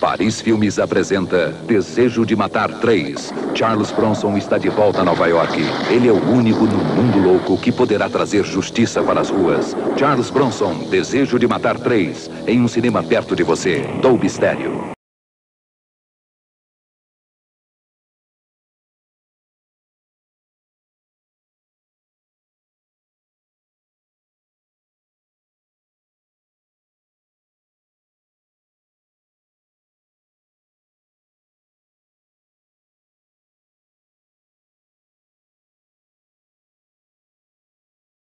Paris Filmes apresenta Desejo de Matar 3. Charles Bronson está de volta a Nova York. Ele é o único no mundo louco que poderá trazer justiça para as ruas. Charles Bronson, Desejo de Matar 3. Em um cinema perto de você. Dolby Stereo.